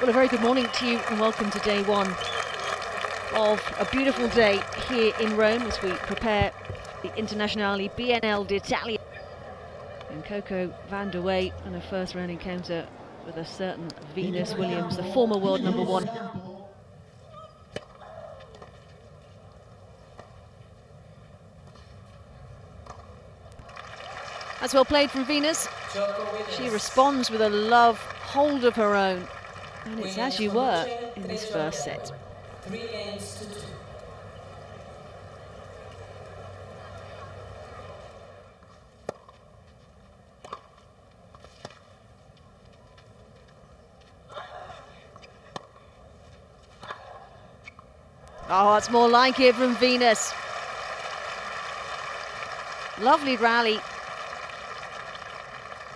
Well, a very good morning to you and welcome to day one of a beautiful day here in Rome as we prepare the Internazionali BNL d'Italia. And Coco Vandeweghe in a first round encounter with a certain Venus Williams, the former world number one. That's well played from Venus. She responds with a love hold of her own. And it's as you were in this first set. Three games to two. Oh, it's more like it from Venus. Lovely rally.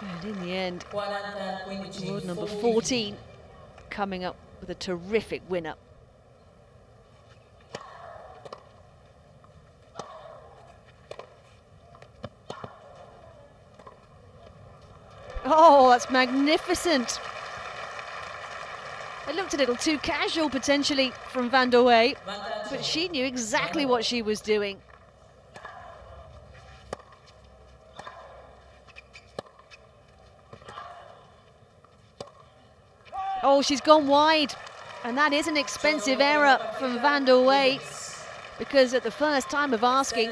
And in the end, world number 14 coming up with a terrific winner. Oh, that's magnificent. It looked a little too casual potentially from Vandeweghe, but she knew exactly what she was doing. Oh, she's gone wide. And that is an expensive error from Vandeweghe because at the first time of asking,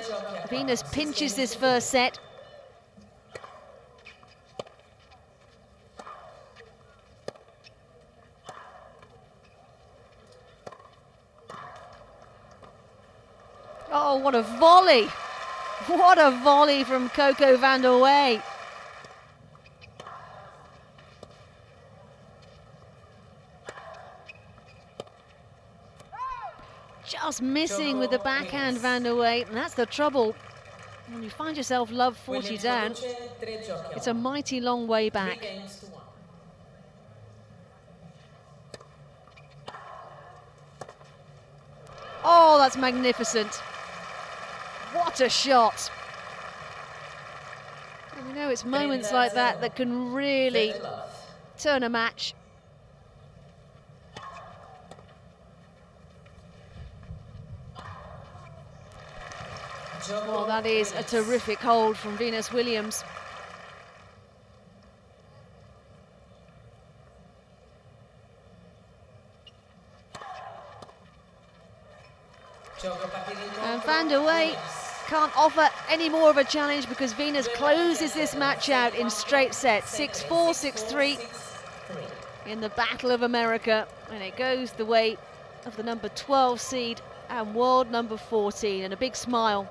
Venus pinches this first set. Oh, what a volley. What a volley from Coco Vandeweghe. Just missing with the backhand Vandeweghe, and that's the trouble. When you find yourself love 40 down, it's a mighty long way back. Oh, that's magnificent. What a shot. And we know it's moments like that that can really turn a match. Well, that is a terrific hold from Venus Williams. And Vandeweghe can't offer any more of a challenge because Venus closes this match out in straight sets, 6-4, 6-3 in the Battle of America. And it goes the way of the number 12 seed and world number 14 and a big smile